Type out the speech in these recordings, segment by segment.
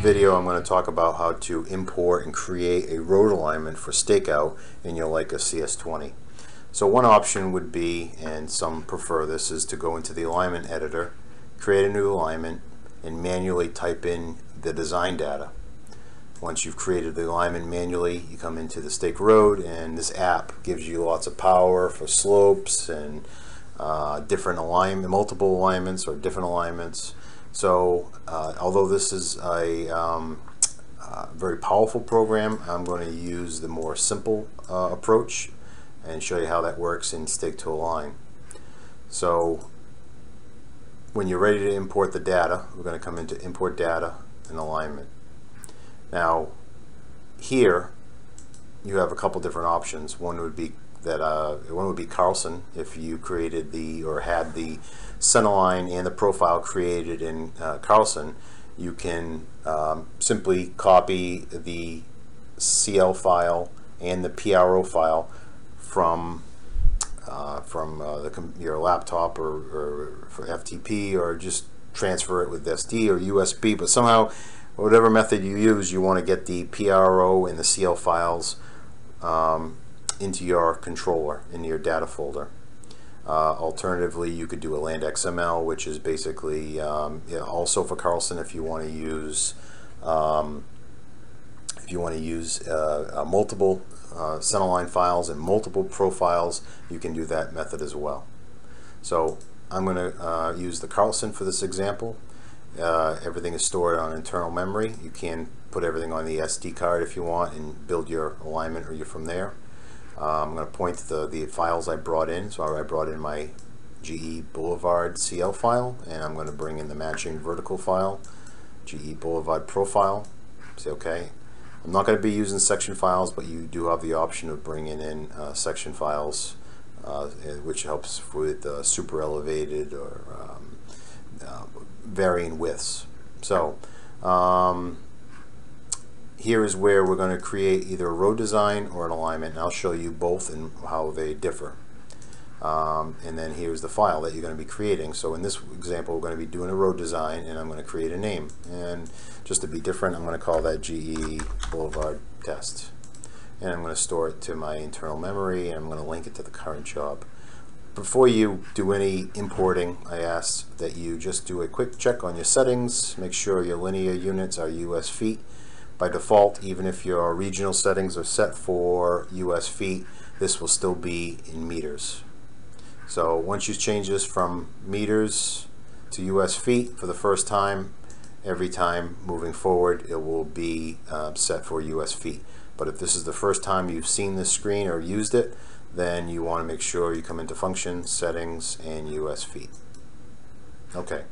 video I'm going to talk about how to import and create a road alignment for stakeout in your Leica CS20. So one option would be, and some prefer this, is to go into the alignment editor, create a new alignment, and manually type in the design data. Once you've created the alignment manually, you come into the stake road and this app gives you lots of power for slopes and uh, different alignment, multiple alignments or different alignments. So uh, although this is a um, uh, very powerful program, I'm going to use the more simple uh, approach and show you how that works in Stake to Align. So when you're ready to import the data, we're going to come into import data and alignment. Now here you have a couple different options. One would be that uh, one would be Carlson if you created the or had the centerline and the profile created in uh, Carlson you can um, simply copy the CL file and the PRO file from uh, from uh, the, your laptop or, or for FTP or just transfer it with SD or USB but somehow whatever method you use you want to get the PRO and the CL files um, into your controller, in your data folder. Uh, alternatively, you could do a land XML, which is basically um, yeah, also for Carlson if you want to use um, if you want to use uh, uh, multiple uh, centerline files and multiple profiles, you can do that method as well. So I'm going to uh, use the Carlson for this example. Uh, everything is stored on internal memory. You can put everything on the SD card if you want and build your alignment or you from there. Uh, I'm going to point to the, the files I brought in. So I brought in my GE Boulevard CL file and I'm going to bring in the matching vertical file, GE Boulevard profile. Say OK. I'm not going to be using section files, but you do have the option of bringing in uh, section files, uh, which helps with uh, super elevated or um, uh, varying widths. So um, here is where we're going to create either a road design or an alignment and I'll show you both and how they differ. Um, and then here's the file that you're going to be creating. So in this example we're going to be doing a road design and I'm going to create a name. And just to be different I'm going to call that GE Boulevard test. And I'm going to store it to my internal memory and I'm going to link it to the current job. Before you do any importing I ask that you just do a quick check on your settings make sure your linear units are US feet by default, even if your regional settings are set for US feet, this will still be in meters. So once you change this from meters to US feet for the first time, every time moving forward it will be uh, set for US feet. But if this is the first time you've seen this screen or used it, then you want to make sure you come into function, settings, and US feet. Okay,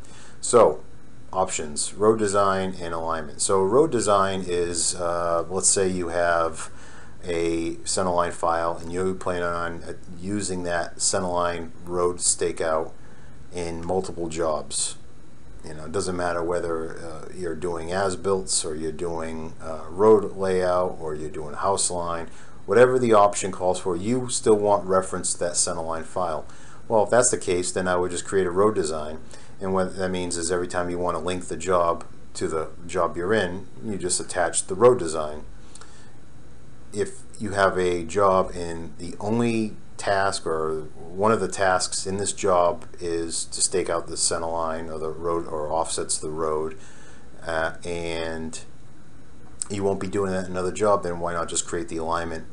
so options, road design and alignment. So road design is, uh, let's say you have a centerline file and you plan on uh, using that centerline road stakeout in multiple jobs. You know, it doesn't matter whether uh, you're doing as-built or you're doing uh, road layout or you're doing house line, whatever the option calls for, you still want reference to that centerline file. Well, if that's the case, then I would just create a road design and what that means is every time you want to link the job to the job you're in, you just attach the road design. If you have a job and the only task or one of the tasks in this job is to stake out the center line or the road or offsets the road uh, and you won't be doing that in another job, then why not just create the alignment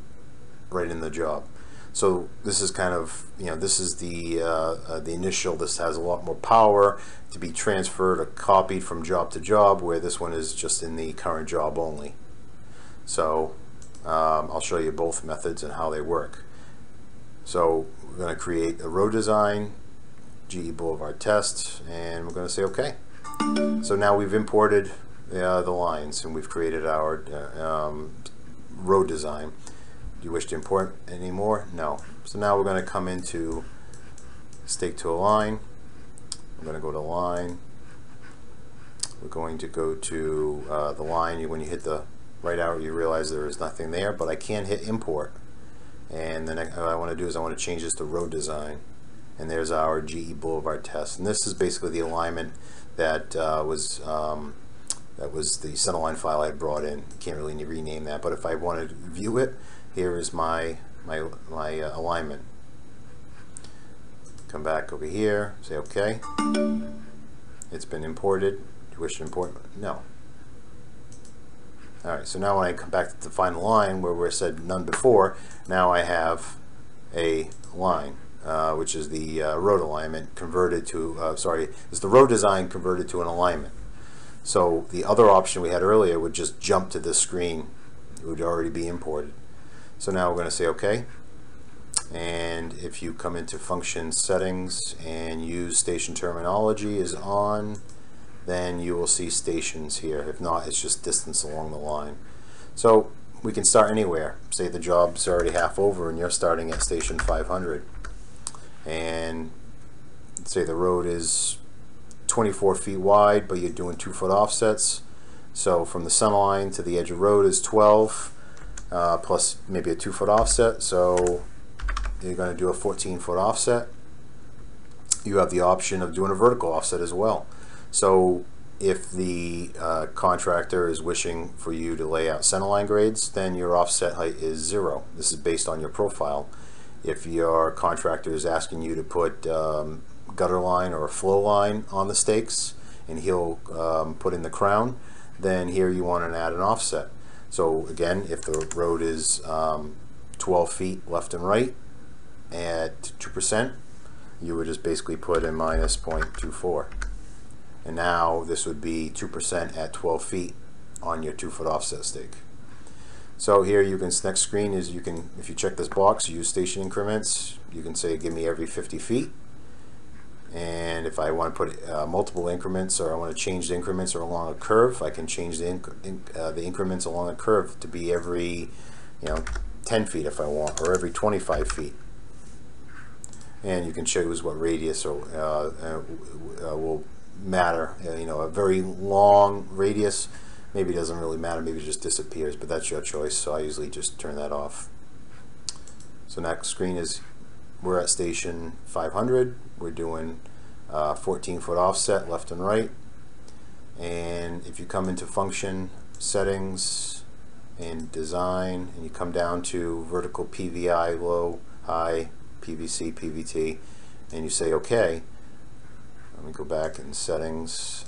right in the job? So this is kind of, you know, this is the, uh, uh, the initial, this has a lot more power to be transferred or copied from job to job, where this one is just in the current job only. So um, I'll show you both methods and how they work. So we're going to create a road design, GE Boulevard test, and we're going to say OK. So now we've imported uh, the lines and we've created our uh, um, road design you wish to import any more? No. So now we're going to come into stake to align. I'm going to go to line. We're going to go to uh, the line. When you hit the right arrow, you realize there is nothing there, but I can hit import. And then what I want to do is I want to change this to road design. And there's our GE Boulevard test. And this is basically the alignment that uh, was um, that was the centerline file I had brought in. Can't really rename that, but if I wanted to view it, here is my my my uh, alignment. Come back over here, say OK. It's been imported. Do you wish to import? No. Alright, so now when I come back to the final line where we said none before, now I have a line, uh, which is the uh, road alignment converted to, uh, sorry, is the road design converted to an alignment. So the other option we had earlier would just jump to this screen. It would already be imported. So now we're going to say OK. And if you come into function settings and use station terminology is on, then you will see stations here. If not, it's just distance along the line. So we can start anywhere. Say the job's already half over and you're starting at station 500. And say the road is 24 feet wide, but you're doing two foot offsets. So from the center line to the edge of road is 12, uh, plus maybe a two foot offset. So you're going to do a 14 foot offset. You have the option of doing a vertical offset as well. So if the uh, contractor is wishing for you to lay out centerline grades, then your offset height is zero. This is based on your profile. If your contractor is asking you to put um, gutter line or a flow line on the stakes and he'll um, put in the crown, then here you want to add an offset. So again, if the road is um, 12 feet left and right at 2%, you would just basically put in minus 0.24 and now this would be 2% at 12 feet on your 2 foot offset stake. So here you can, next screen is you can, if you check this box, use station increments, you can say give me every 50 feet. And if I want to put uh, multiple increments or I want to change the increments or along a curve, I can change the, inc uh, the increments along a curve to be every, you know, 10 feet if I want, or every 25 feet. And you can choose what radius or, uh, uh, uh will matter. Uh, you know, a very long radius maybe it doesn't really matter. Maybe it just disappears, but that's your choice. So I usually just turn that off. So next screen is we're at station 500. We're doing uh, 14 foot offset left and right. And if you come into function settings and design and you come down to vertical PVI low, high, PVC, PVT and you say OK, let me go back in settings,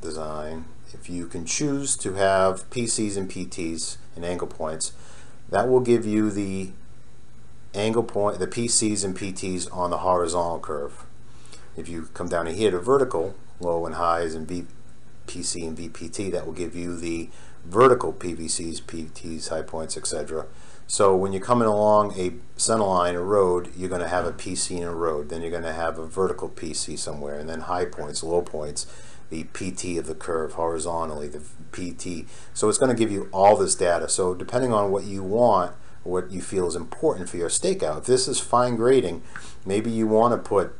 design. If you can choose to have PCs and PTs and angle points, that will give you the angle point, the PCs and PTs on the horizontal curve. If you come down here to vertical, low and highs and v, PC and VPT, that will give you the vertical PVCs, PTs, high points, etc. So when you're coming along a center line, a road, you're going to have a PC in a road. Then you're going to have a vertical PC somewhere, and then high points, low points, the PT of the curve horizontally, the PT. So it's going to give you all this data. So depending on what you want, what you feel is important for your stakeout, if this is fine grading, maybe you want to put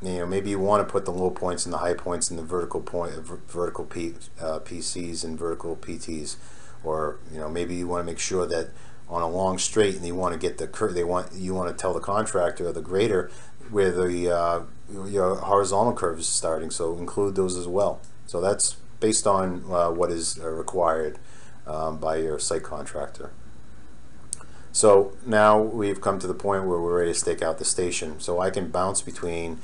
you know, maybe you want to put the low points and the high points and the vertical point, vertical P, uh, PCs and vertical PTs, or you know, maybe you want to make sure that on a long straight and you want to get the curve they want you want to tell the contractor or the grader where the uh, your horizontal curve is starting. So include those as well. So that's based on uh, what is uh, required um, by your site contractor so now we've come to the point where we're ready to stake out the station. So I can bounce between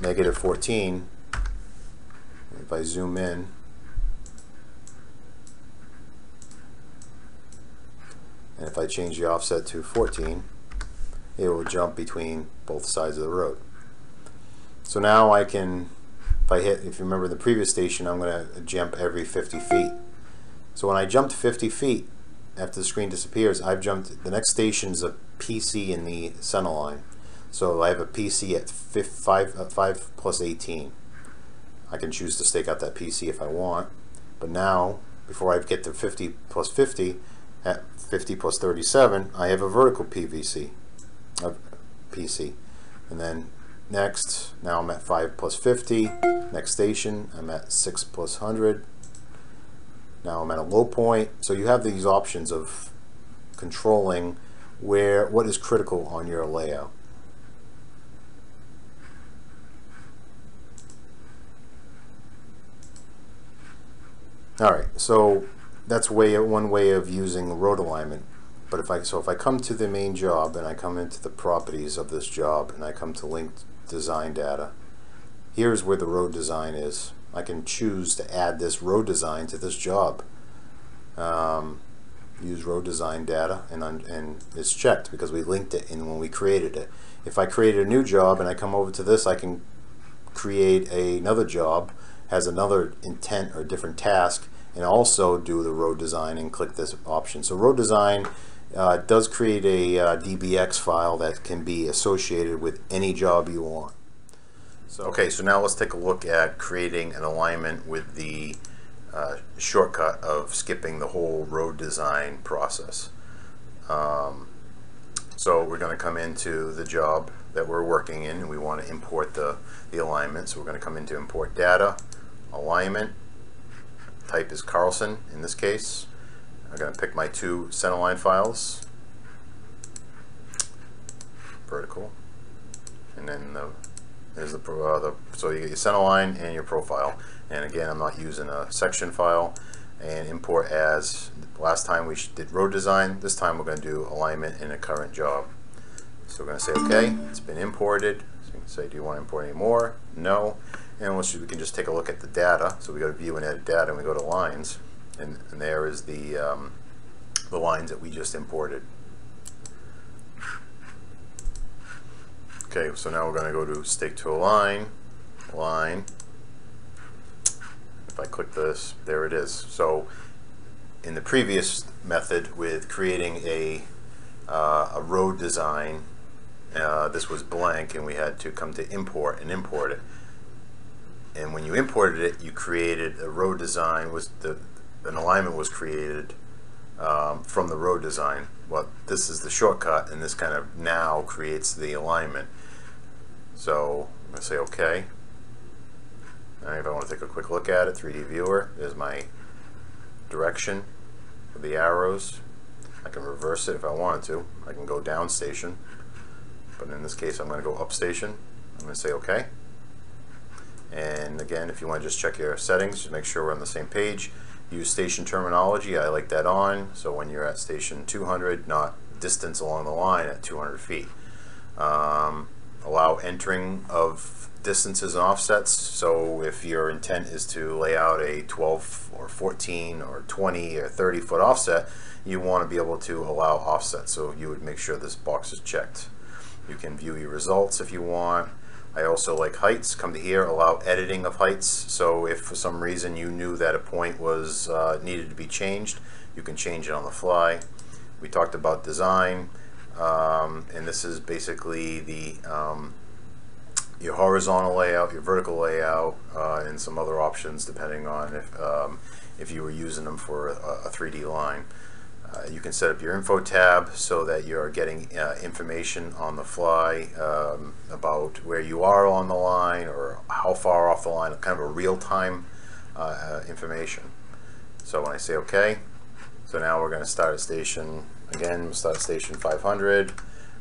negative 14 if I zoom in and if I change the offset to 14 it will jump between both sides of the road. So now I can if I hit if you remember the previous station I'm going to jump every 50 feet. So when I jumped 50 feet after the screen disappears I've jumped the next station is a PC in the center line so I have a PC at 5, uh, 5 plus 18 I can choose to stake out that PC if I want but now before I get to 50 plus 50 at 50 plus 37, I have a vertical PVC, a PC. And then next, now I'm at 5 plus 50. Next station, I'm at 6 plus 100. Now I'm at a low point. So you have these options of controlling where what is critical on your layout. All right, so that's way one way of using road alignment. But if I so if I come to the main job and I come into the properties of this job and I come to link design data, here's where the road design is. I can choose to add this road design to this job. Um, use road design data and, and it's checked because we linked it in when we created it. If I create a new job and I come over to this, I can create a, another job, has another intent or different task, and also do the road design and click this option. So road design uh, does create a uh, DBX file that can be associated with any job you want. So, okay, so now let's take a look at creating an alignment with the uh, shortcut of skipping the whole road design process. Um, so we're going to come into the job that we're working in and we want to import the, the alignment. So we're going to come into import data, alignment, type is Carlson in this case. I'm going to pick my two centerline files, vertical, and then the, there's the, uh, the so you get your centerline and your profile. And again, I'm not using a section file and import as last time we did road design. This time we're going to do alignment in a current job. So we're going to say OK. It's been imported. So you can say, do you want to import any more? No. And we can just take a look at the data. So we go to view and edit data and we go to lines. And, and there is the, um, the lines that we just imported. Okay, so now we're going to go to stake to align, line, line. if I click this, there it is. So in the previous method with creating a, uh, a road design, uh, this was blank and we had to come to import and import it. And when you imported it, you created a road design, was the, an alignment was created um, from the road design. Well, this is the shortcut and this kind of now creates the alignment. So I'm going to say OK if I want to take a quick look at it, 3D viewer, there's my direction for the arrows. I can reverse it if I wanted to. I can go down station, but in this case I'm going to go up station. I'm going to say OK. And again, if you want to just check your settings, just make sure we're on the same page. Use station terminology, I like that on, so when you're at station 200, not distance along the line at 200 feet. Um, allow entering of distances and offsets. So if your intent is to lay out a 12 or 14 or 20 or 30 foot offset, you want to be able to allow offsets. So you would make sure this box is checked. You can view your results if you want. I also like heights. Come to here, allow editing of heights. So if for some reason you knew that a point was uh, needed to be changed, you can change it on the fly. We talked about design, um, and this is basically the um, your horizontal layout, your vertical layout, uh, and some other options depending on if, um, if you were using them for a, a 3D line. Uh, you can set up your info tab so that you're getting uh, information on the fly um, about where you are on the line or how far off the line, kind of a real-time uh, uh, information. So when I say OK, so now we're going to start at station, again, we'll start at station 500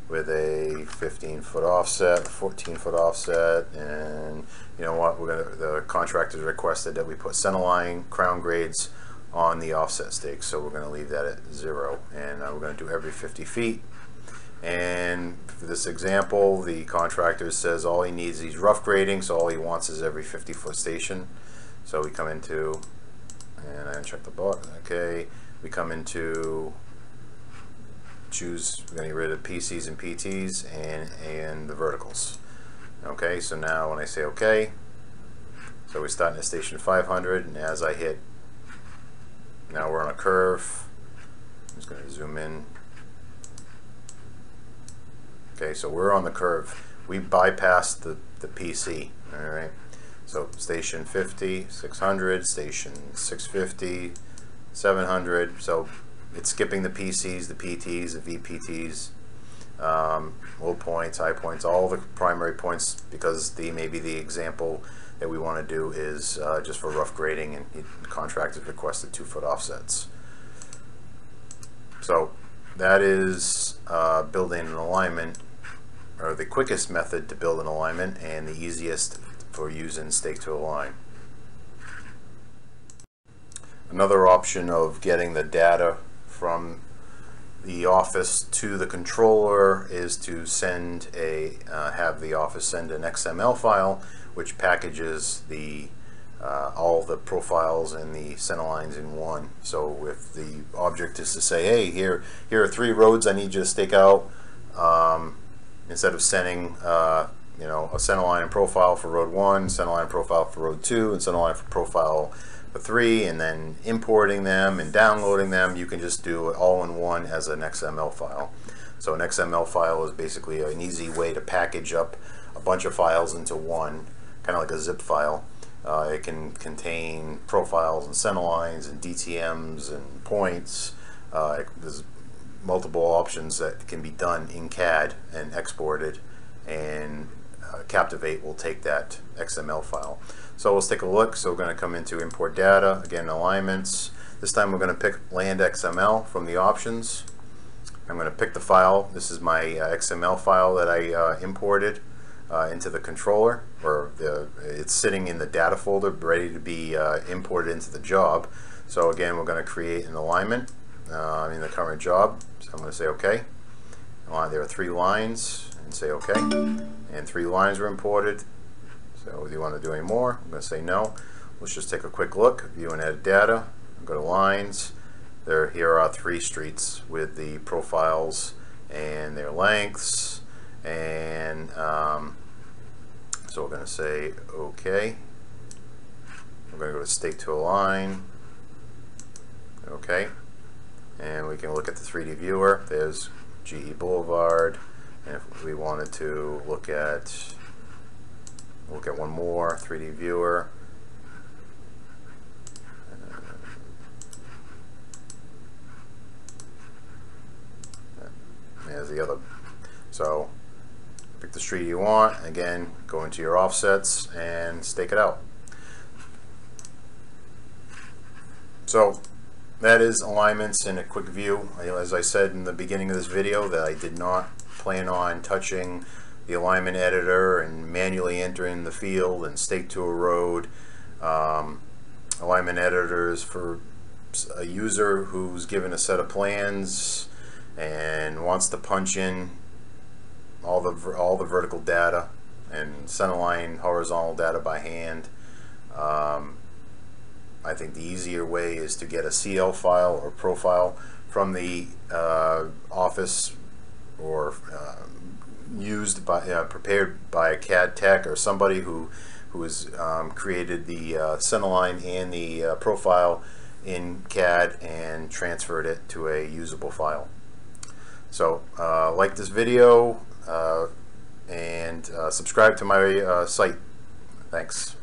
with a 15 foot offset, 14 foot offset, and you know what? Gonna the contractors requested that we put centerline crown grades on the offset stakes, so we're gonna leave that at zero, and uh, we're gonna do every 50 feet. And for this example, the contractor says all he needs is rough grading, so all he wants is every 50 foot station. So we come into, and I uncheck the box. Okay, we come into choose, we're going to get rid of PCs and PTs and, and the verticals. Okay, so now when I say OK, so we're starting at station 500, and as I hit, now we're on a curve. I'm just going to zoom in. Okay, so we're on the curve. We bypassed the, the PC, all right? So station 50, 600, station 650, 700, so it's skipping the PCs, the PTs, the VPTs, um, low points, high points, all the primary points because the maybe the example that we want to do is uh, just for rough grading and the contractors requested two foot offsets. So that is uh, building an alignment or the quickest method to build an alignment and the easiest for using stake to align. Another option of getting the data from the office to the controller is to send a, uh, have the office send an XML file which packages the uh, all the profiles and the center lines in one. So if the object is to say, hey, here, here are three roads I need you to stake out, um, instead of sending, uh, you know, a center line profile for road one, center line profile for road two, and center line profile three, and then importing them and downloading them, you can just do it all in one as an XML file. So an XML file is basically an easy way to package up a bunch of files into one, kind of like a zip file. Uh, it can contain profiles and center lines and DTMs and points. Uh, there's multiple options that can be done in CAD and exported and uh, Captivate will take that XML file. So let's take a look. So we're going to come into import data, again alignments. This time we're going to pick land XML from the options. I'm going to pick the file. This is my uh, XML file that I uh, imported uh, into the controller, or the, it's sitting in the data folder ready to be uh, imported into the job. So again, we're going to create an alignment uh, in the current job. So I'm going to say OK. there are three lines and say OK. And three lines were imported. So do you want to do any more? I'm going to say no. Let's just take a quick look. View and edit data. Go to lines. There, here are three streets with the profiles and their lengths and um, so we're going to say OK. We're going to go to stake to align. OK. And we can look at the 3D viewer. There's GE Boulevard. If we wanted to look at look at one more 3D viewer. Uh, There's the other. So pick the street you want again go into your offsets and stake it out so that is alignments in a quick view as I said in the beginning of this video that I did not plan on touching the alignment editor and manually entering the field and stake to a road um, alignment editors for a user who's given a set of plans and wants to punch in all the all the vertical data and centerline horizontal data by hand. Um, I think the easier way is to get a CL file or profile from the uh, office or uh, used by uh, prepared by a CAD tech or somebody who who has um, created the uh, centerline and the uh, profile in CAD and transferred it to a usable file. So uh, like this video, uh, and uh, subscribe to my site. Thanks.